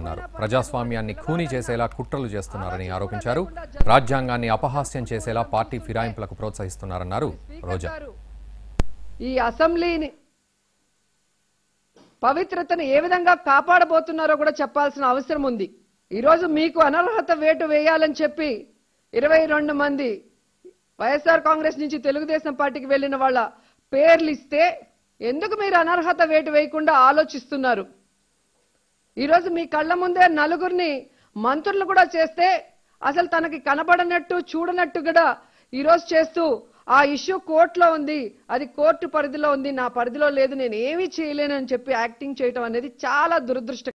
ఉన్నారు. ప్రజాస్వామ్యాన్ని ఖూనీ చేసేలా కుట్రలు చేస్తున్నారని ఆరోపించారు. రాజ్యాంగాన్ని అపహాస్యం చేసేలా పార్టీ ఫిరాయింపులకు ప్రోత్సహిస్తున్నారన్నారు రోజా. ఈ అసెంబ్లీని పవిత్రతను ఏ విధంగా కాపాడబోతున్నారో కూడా చెప్పాల్సిన అవసరం ఉంది. ఈరోజు మీకు అనర్హత వేటు వేయాలని చెప్పి ఇరవై రెండు మంది వైఎస్ఆర్ కాంగ్రెస్ నుంచి తెలుగుదేశం పార్టీకి వెళ్ళిన వాళ్ళ పేర్లు ఇస్తే ఎందుకు మీరు అనర్హత వేటు వేయకుండా ఆలోచిస్తున్నారు? ఈరోజు మీ కళ్ళ ముందే నలుగురిని మంత్రులు కూడా చేస్తే అసలు తనకి కనబడనట్టు చూడనట్టు కూడా ఈరోజు చేస్తూ ఆ ఇష్యూ కోర్టులో ఉంది. అది కోర్టు పరిధిలో ఉంది. నా పరిధిలో లేదు. నేను ఏమీ చేయలేనని చెప్పి యాక్టింగ్ చేయటం అనేది చాలా దురదృష్ట